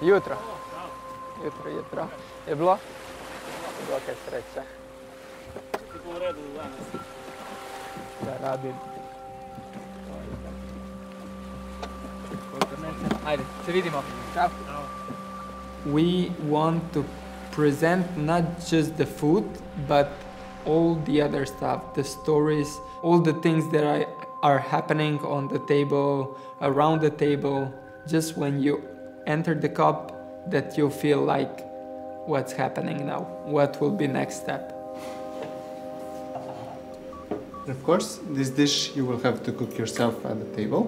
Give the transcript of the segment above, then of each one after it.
Jutro. Jutro, jutro. Je bilo? Je bilo kaj sreće. Tako v redu danes. Da. Ajde, se vidimo. We want to present not just the food, but all the other stuff, the stories, all the things that I, are happening on the table, around the table, just when you enter the COB, that you feel like what's happening now, what will be next step. Of course, this dish you will have to cook yourself at the table.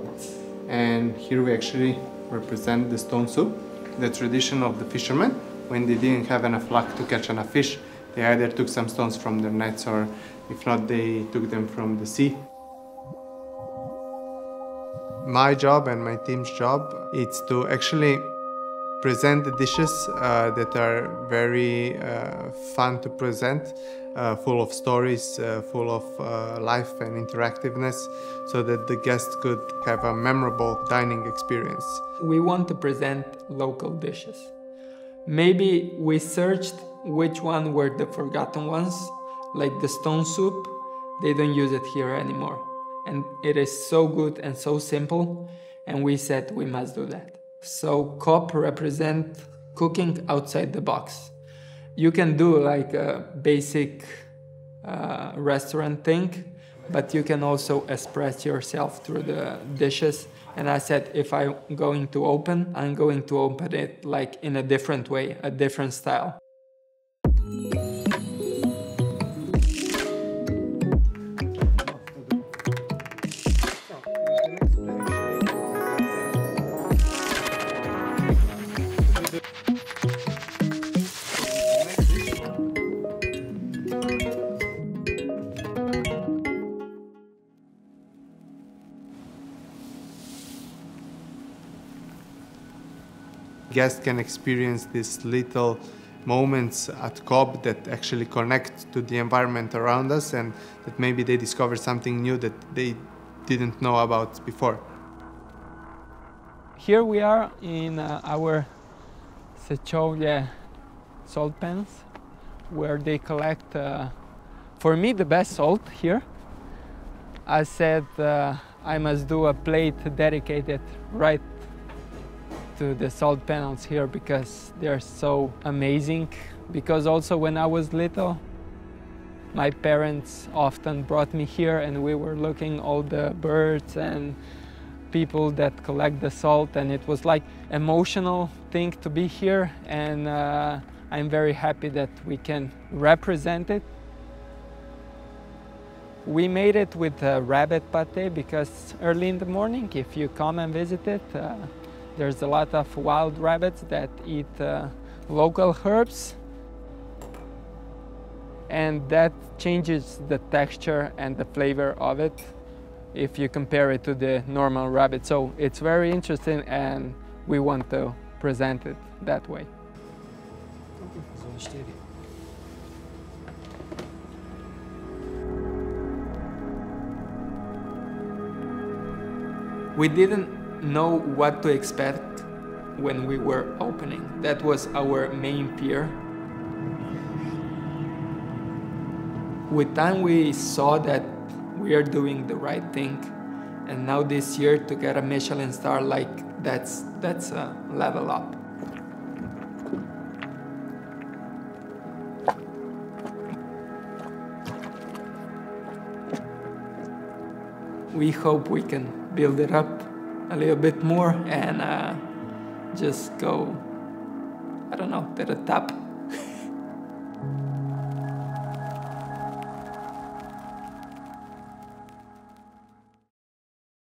And here we actually represent the stone soup, the tradition of the fishermen. When they didn't have enough luck to catch enough fish, they either took some stones from their nets or if not, they took them from the sea. My job and my team's job is to actually present the dishes uh, that are very uh, fun to present, uh, full of stories, uh, full of uh, life and interactiveness, so that the guests could have a memorable dining experience. We want to present local dishes. Maybe we searched which one were the forgotten ones, like the stone soup. They don't use it here anymore. And it is so good and so simple, and we said we must do that. So COB represent cooking outside the box. You can do like a basic uh, restaurant thing, but you can also express yourself through the dishes. And I said, if I'm going to open, I'm going to open it like in a different way, a different style. Guests can experience these little moments at COB that actually connect to the environment around us and that maybe they discover something new that they didn't know about before. Here we are in uh, our Sečovlje salt pans where they collect, uh, for me, the best salt here. I said uh, I must do a plate dedicated right to the salt panels here because they're so amazing. Because also when I was little, my parents often brought me here and we were looking all the birds and people that collect the salt and it was like emotional thing to be here and uh, I'm very happy that we can represent it. We made it with rabbit pate because early in the morning if you come and visit it uh, there's a lot of wild rabbits that eat uh, local herbs and that changes the texture and the flavor of it if you compare it to the normal rabbit. So it's very interesting and we want to present it that way. We didn't know what to expect when we were opening. That was our main fear. With time we saw that we are doing the right thing and now this year to get a Michelin star like that's that's a level up. We hope we can build it up a little bit more and uh, just go, I don't know, to the top.